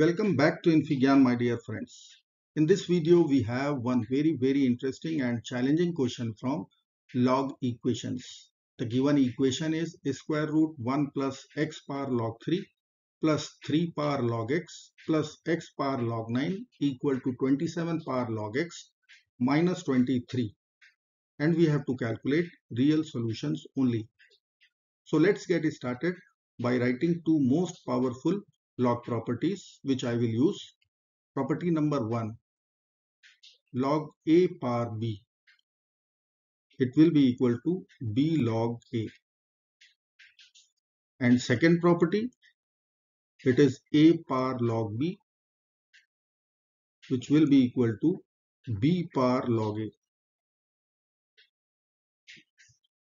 Welcome back to infyGyan my dear friends. In this video we have one very very interesting and challenging question from log equations. The given equation is square root 1 plus x power log 3 plus 3 power log x plus x power log 9 equal to 27 power log x minus 23 and we have to calculate real solutions only. So let's get started by writing two most powerful log properties which I will use. Property number 1 log a power b. It will be equal to b log a. And second property it is a power log b which will be equal to b power log a.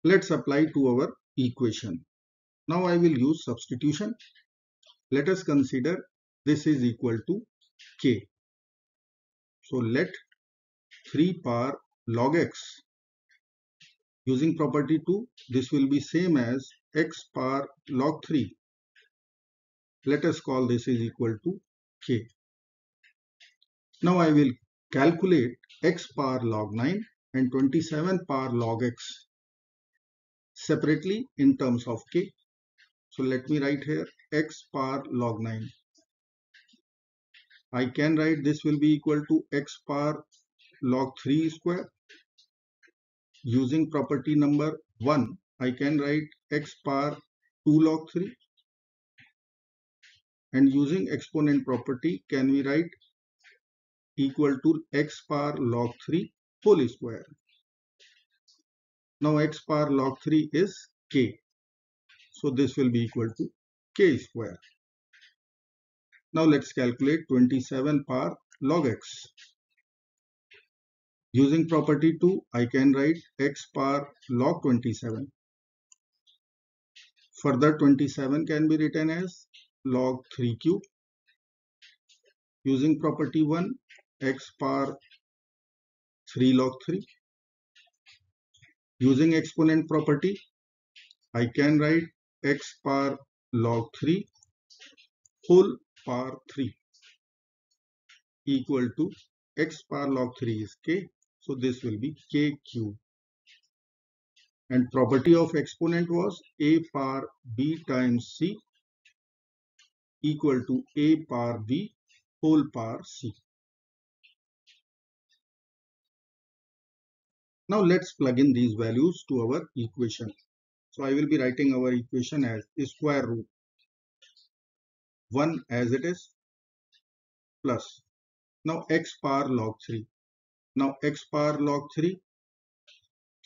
Let's apply to our equation. Now i will use substitution let us consider this is equal to k so let 3 power log x Using property 2, this will be same as x power log 3. Let us call this is equal to k. Now I will calculate x power log 9 and 27 power log x separately in terms of k. So let me write here x power log 9. I can write this will be equal to x power log 3 square using property number 1 I can write x power 2 log 3 and using exponent property can we write equal to x power log 3 whole square. Now x power log 3 is k. So this will be equal to k square. Now let's calculate 27 power log x. Using property 2, I can write x power log 27. Further 27 can be written as log 3 cube. Using property 1, x power 3 log 3. Using exponent property, I can write x power log 3 whole power 3 equal to x power log 3 is k so this will be k cube. And property of exponent was a power b times c equal to a power b whole power c. Now let's plug in these values to our equation. So I will be writing our equation as square root 1 as it is plus now x power log 3 now x power log 3,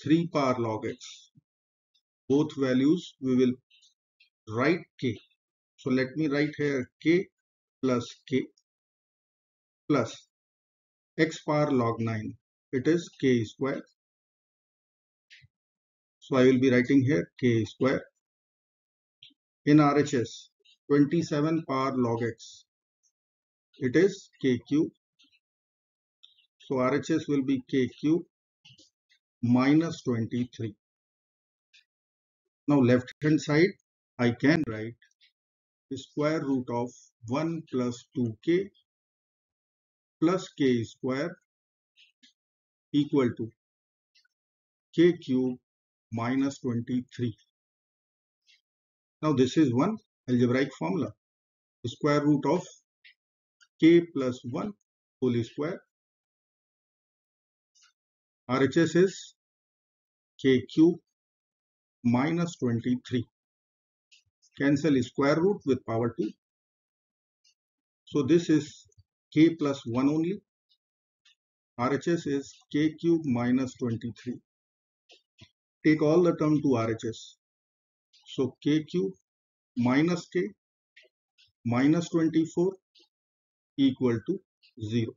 3 power log x. Both values we will write k. So let me write here k plus k plus x power log 9. It is k square. So I will be writing here k square. In RHS 27 power log x. It is k cube so RHS will be k cube minus 23. Now left hand side I can write the square root of 1 plus 2k plus k square equal to k cube minus 23. Now this is one algebraic formula. The square root of k plus 1 whole square RHS is k cube minus 23. Cancel square root with power 2. So this is k plus 1 only. RHS is k cube minus 23. Take all the term to RHS. So k cube minus k minus 24 equal to 0.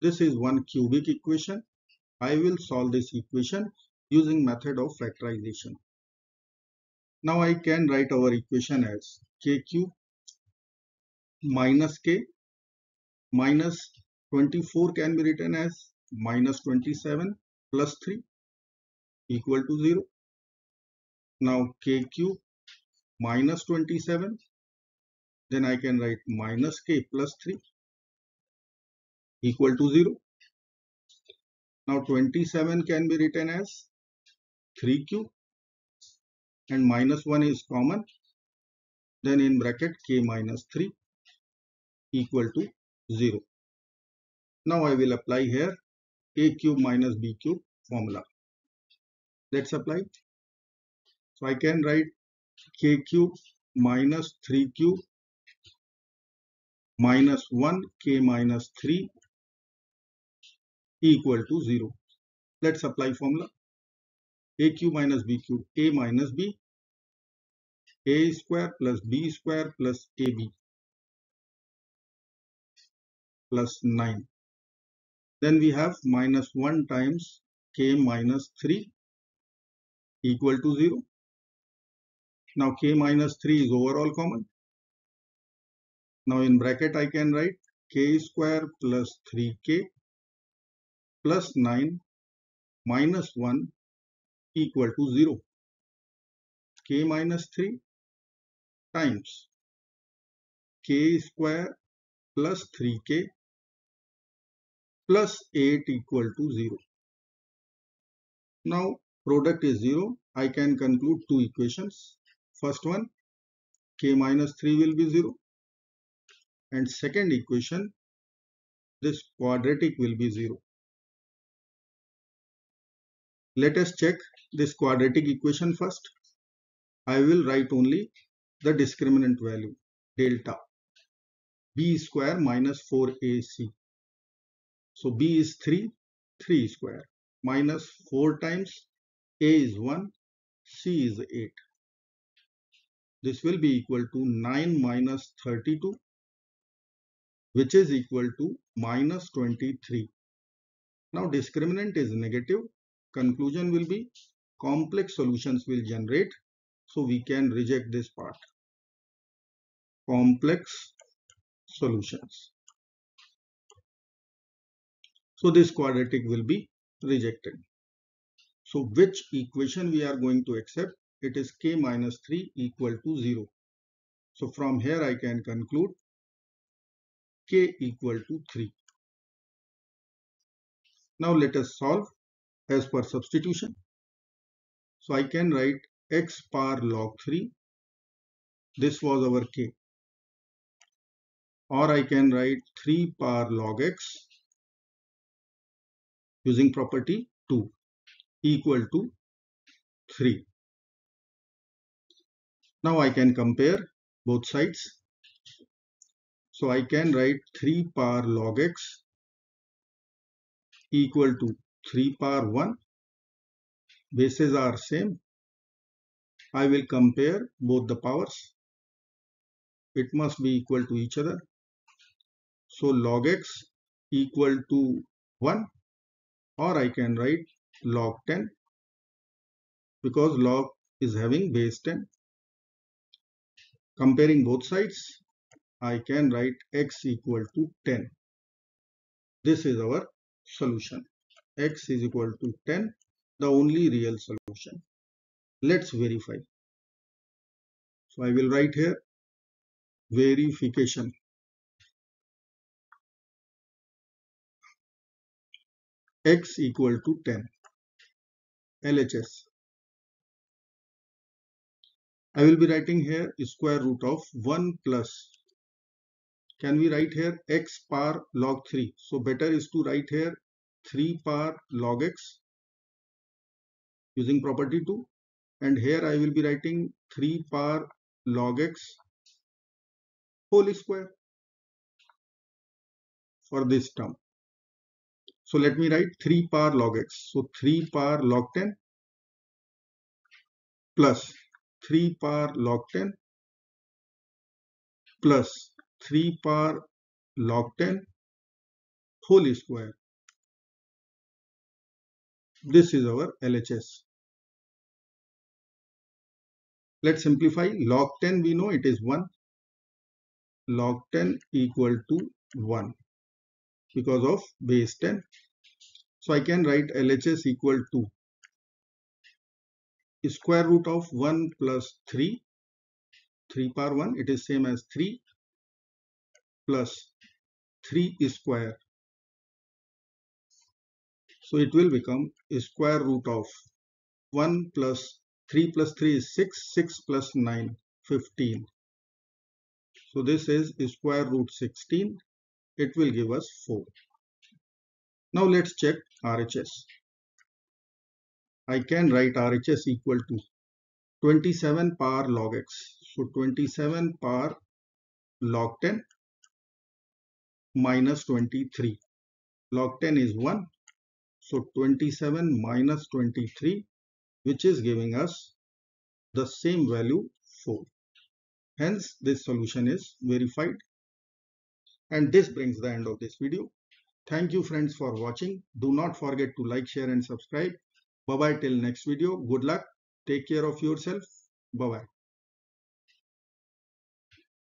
This is one cubic equation I will solve this equation using method of factorization. Now I can write our equation as k cube minus k minus 24 can be written as minus 27 plus 3 equal to 0. Now k cube minus 27 then I can write minus k plus 3 equal to 0. Now 27 can be written as 3q and minus 1 is common. Then in bracket k minus 3 equal to 0. Now I will apply here a cube minus b cube formula. Let's apply. So I can write k cube minus 3 cube minus 1 k minus 3 equal to 0. Let's apply formula. a cube minus b cube, a minus b, a square plus b square plus ab plus 9. Then we have minus 1 times k minus 3 equal to 0. Now k minus 3 is overall common. Now in bracket I can write k square plus 3k plus 9 minus 1 equal to 0. k minus 3 times k square plus 3k plus 8 equal to 0. Now product is 0. I can conclude two equations. First one k minus 3 will be 0 and second equation this quadratic will be 0. Let us check this quadratic equation first. I will write only the discriminant value delta b square minus 4ac. So b is 3, 3 square minus 4 times a is 1, c is 8. This will be equal to 9 minus 32 which is equal to minus 23. Now discriminant is negative. Conclusion will be complex solutions will generate. So we can reject this part. Complex solutions. So this quadratic will be rejected. So which equation we are going to accept? It is k minus 3 equal to 0. So from here I can conclude k equal to 3. Now let us solve as per substitution. So I can write x power log 3. This was our k. Or I can write 3 power log x using property 2 equal to 3. Now I can compare both sides. So I can write 3 power log x equal to 3 power 1. Bases are same. I will compare both the powers. It must be equal to each other. So log x equal to 1 or I can write log 10 because log is having base 10. Comparing both sides, I can write x equal to 10. This is our solution. x is equal to 10, the only real solution. Let's verify. So I will write here verification. x equal to 10 LHS. I will be writing here square root of 1 plus. Can we write here x power log 3? So better is to write here 3 power log x using property 2 and here I will be writing 3 power log x whole square for this term. So let me write 3 power log x. So 3 power log 10 plus 3 power log 10 plus 3 power log 10 whole square. This is our LHS. Let's simplify. Log 10 we know it is 1. Log 10 equal to 1 because of base 10. So I can write LHS equal to square root of 1 plus 3, 3 power 1, it is same as 3 plus 3 square. So it will become square root of 1 plus 3 plus 3 is 6, 6 plus 9, 15. So this is square root 16. It will give us 4. Now let's check RHS. I can write RHS equal to 27 power log x. So 27 power log 10 minus 23. Log 10 is 1. So 27 minus 23 which is giving us the same value 4. Hence this solution is verified. And this brings the end of this video. Thank you friends for watching. Do not forget to like, share and subscribe. Bye bye till next video. Good luck. Take care of yourself. Bye bye.